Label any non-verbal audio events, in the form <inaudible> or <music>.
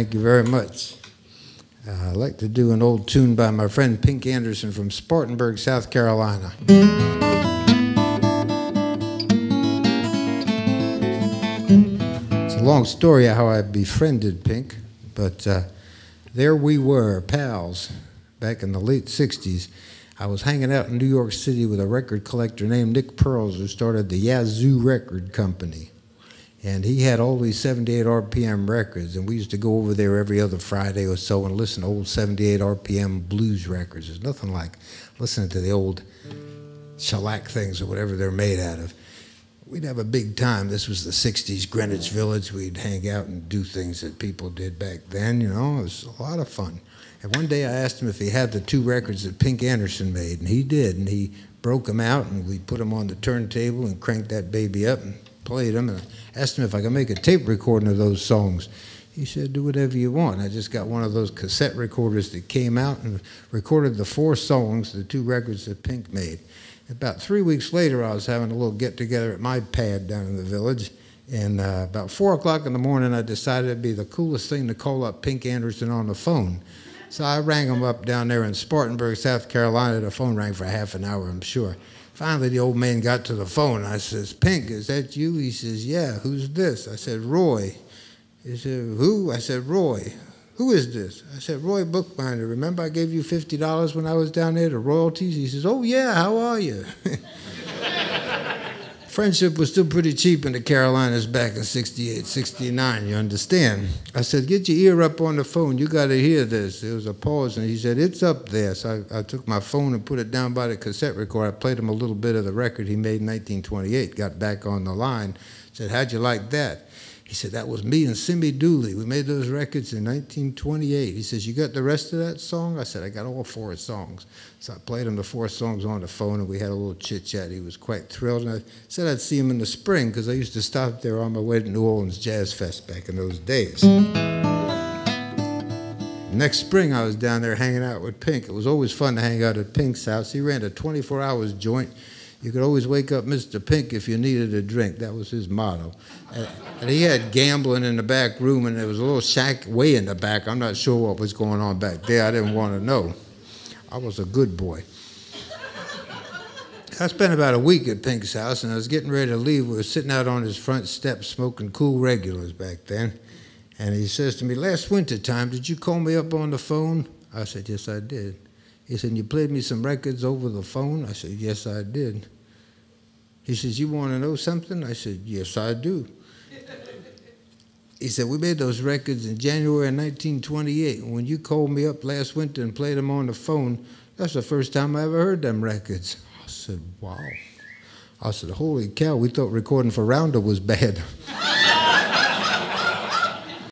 Thank you very much. Uh, I'd like to do an old tune by my friend Pink Anderson from Spartanburg, South Carolina. It's a long story how I befriended Pink, but uh, there we were, pals, back in the late 60s. I was hanging out in New York City with a record collector named Nick Perls who started the Yazoo Record Company. And he had all these 78 RPM records, and we used to go over there every other Friday or so and listen to old 78 RPM blues records. There's nothing like listening to the old shellac things or whatever they're made out of. We'd have a big time. This was the 60s, Greenwich Village. We'd hang out and do things that people did back then, you know. It was a lot of fun. And one day I asked him if he had the two records that Pink Anderson made, and he did. And he broke them out, and we put them on the turntable and cranked that baby up and played them. And I asked him if I could make a tape recording of those songs. He said, do whatever you want. I just got one of those cassette recorders that came out and recorded the four songs, the two records that Pink made. About three weeks later, I was having a little get together at my pad down in the village. And uh, about four o'clock in the morning, I decided it'd be the coolest thing to call up Pink Anderson on the phone. So I rang him up down there in Spartanburg, South Carolina. The phone rang for half an hour, I'm sure. Finally, the old man got to the phone. I says, Pink, is that you? He says, Yeah, who's this? I said, Roy. He said, Who? I said, Roy. Who is this? I said, Roy Book Binder. Remember I gave you $50 when I was down there, the royalties? He says, Oh, yeah, how are you? <laughs> friendship was still pretty cheap in the Carolinas back in 68, 69, you understand? I said, get your ear up on the phone. You got to hear this. There was a pause, and he said, it's up there. So I, I, took my phone and put it down by the cassette recorder. I played him a little bit of the record he made in 1928, got back on the line, said, how'd you like that? He said, that was me and Simmie Dooley. We made those records in 1928. He says, you got the rest of that song? I said, I got all four songs. So I played him the four songs on the phone, and we had a little chit-chat. He was quite thrilled, and I said I'd see him in the spring because I used to stop there on my way to New Orleans Jazz Fest back in those days. Next spring, I was down there hanging out with Pink. It was always fun to hang out at Pink's house. He ran a 24 hours joint you could always wake up Mr. Pink if you needed a drink. That was his motto. And, and he had gambling in the back room, and there was a little shack way in the back. I'm not sure what was going on back there. I didn't want to know. I was a good boy. I spent about a week at Pink's house, and I was getting ready to leave. We were sitting out on his front step smoking Kool regulars back then. And he says to me, Last winter time, did you call me up on the phone? I said, Yes, I did. He said, You played me some records over the phone? I said, Yes, I did. He says, You want to know something? I said, Yes, I do. He said, We made those records in January 1928. When you called me up last winter and played them on the phone, that's the first time I ever heard them records. I said, Wow. I said, Holy cow, we thought recording for Rounder was bad. <laughs>